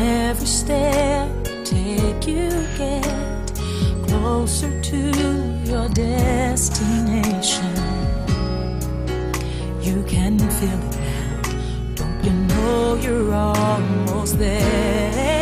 every step take, you get closer to your destination. You can feel it now. Don't you know you're almost there?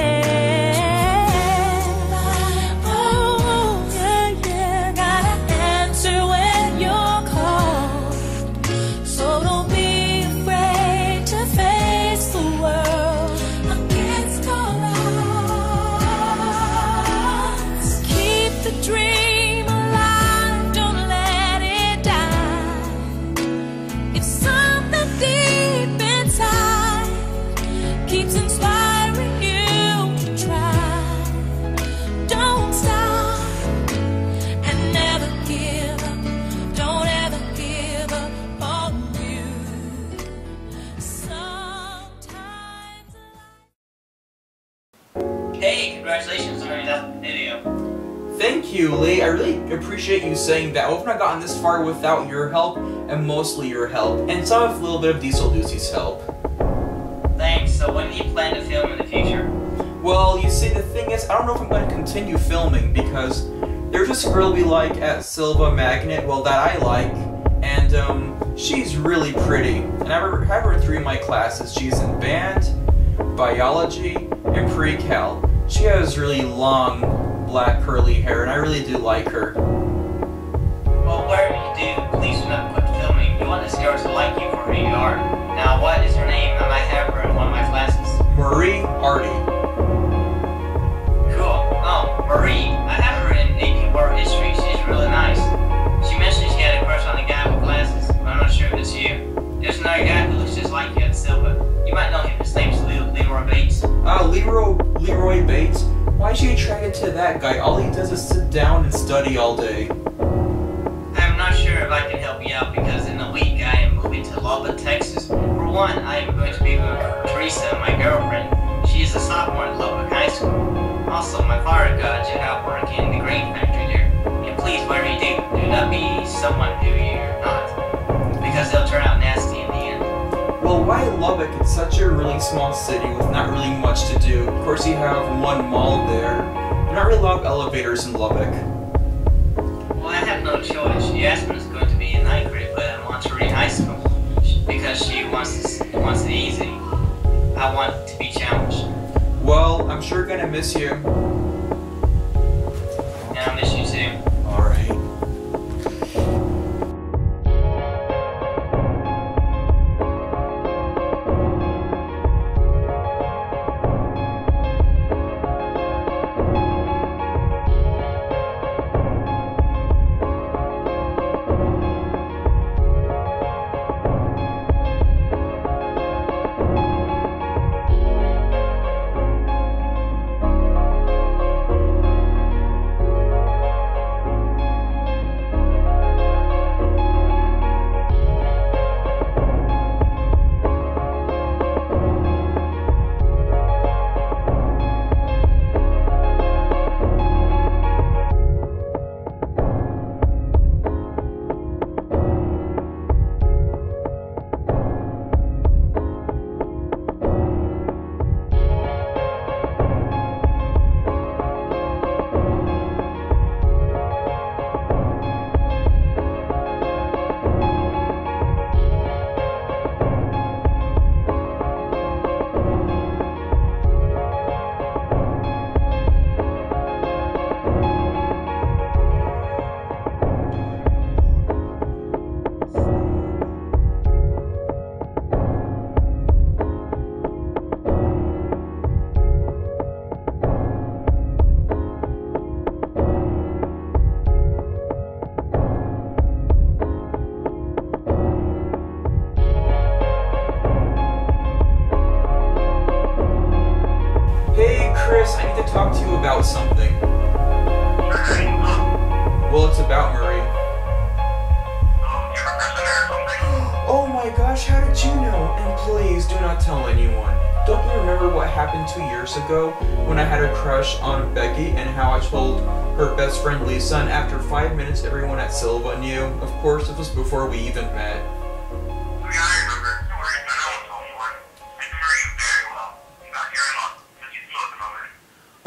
Saying that. I would not gotten this far without your help, and mostly your help, and some of a little bit of Diesel Lucy's help. Thanks. So when do you plan to film in the future? Well, you see, the thing is, I don't know if I'm going to continue filming because there's this girl we like at Silva Magnet, well, that I like, and um, she's really pretty. And I have her, have her in three of my classes. She's in band, biology, and pre-cal. She has really long, black curly hair, and I really do like her. Well, whatever you do, please do not quit filming. We want this girl to like you for who you are. Now, what is her name? I might have her in one of my classes. Marie Artie. Cool. Oh, Marie. I have her in AP World History. She's really nice. She mentioned she had a crush on a guy with glasses, but I'm not sure if it's you. There's another guy who looks just like you at Silva. You might know him. His name's Le- Leroy Bates. Ah, Leroy, Leroy Bates. Why is she attracted to that guy? All he does is sit down and study all day. One, I am going to be with Teresa, my girlfriend. She is a sophomore at Lubbock High School. Also, my father got a job working in the grain factory there. And please, whatever you do, do not be someone who you're not. Because they'll turn out nasty in the end. Well, why Lubbock? It's such a really small city with not really much to do. Of course, you have one mall there. There are not really a lot of elevators in Lubbock. Well, I have no choice. Yasmin is going to be in ninth grade, but at Monterey High School I want to be challenged, Well, I'm sure gonna miss you. and I miss you too. It's about Marie. Oh my gosh, how did you know? And please do not tell anyone. Don't you remember what happened two years ago when I had a crush on Becky and how I told her best friend Lisa and after five minutes everyone at Silva knew? Of course, this was before we even met.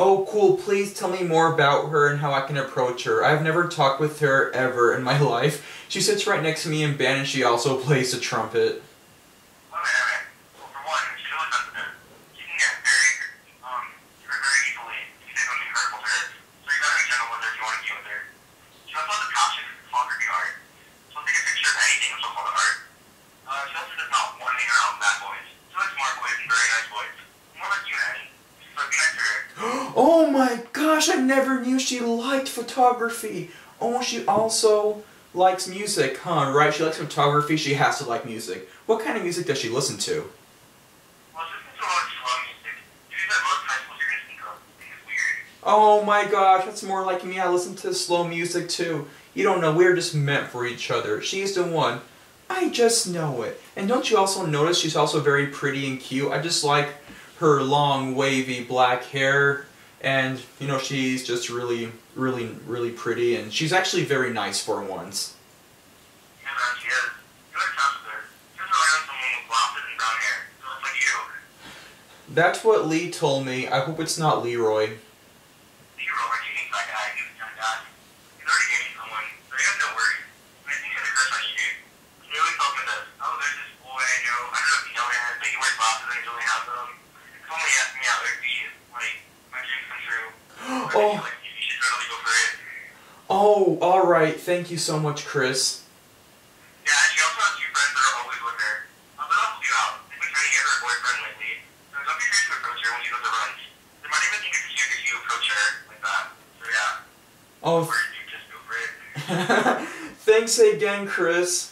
Oh, cool. Please tell me more about her and how I can approach her. I've never talked with her ever in my life. She sits right next to me in band and she also plays the trumpet. Okay, okay. Well, for one, she's really sensitive. She can get very, um, hurt very easily. She can say something hurtful to her. So you gotta be gentle with her if you want to be with her. She also has a passion for photography art. She'll take a picture of anything of so-called art. Uh, she also does not want to hang around bad boys. She likes smart boys and very nice boys. More like you, Annie. So be nice to her. Oh my gosh, I never knew she liked photography. Oh, she also likes music, huh? Right, she likes photography, she has to like music. What kind of music does she listen to? Oh my gosh, that's more like me. I listen to slow music too. You don't know, we're just meant for each other. She's the one. I just know it. And don't you also notice she's also very pretty and cute? I just like her long, wavy black hair. And, you know, she's just really, really, really pretty. And she's actually very nice for once. Yeah, man, she is. You gotta trust. She doesn't rely on someone with glasses and brown hair. She looks like you. That's what Lee told me. I hope it's not. Leroy, you think that guy, he was kind of guy. He's already dating someone, so you have no worries. I think he has a crush on you, dude. He always tells me this. Oh, there's this boy I know. I don't know if you know him, but he wears glasses and he really has them. If only he asked me out, it would be, like, my dreams come true. I think, Oh. like, you you should totally go it. Oh, oh alright. Thank you so much, Chris. Yeah, and she also has two friends that are always with her. Um, help you out. Been trying to get her a boyfriend lately. So don't be afraid to approach her when to runs. They might even think it's cute if you approach her like that. So yeah, Oh, or you just go for it. thanks again, Chris.